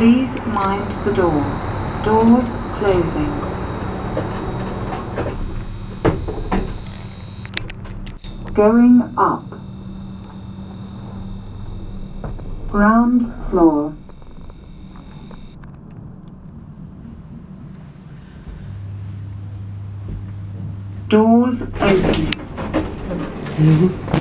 Please mind the door. Doors closing. Going up. Ground floor. Doors open. Mm-hmm.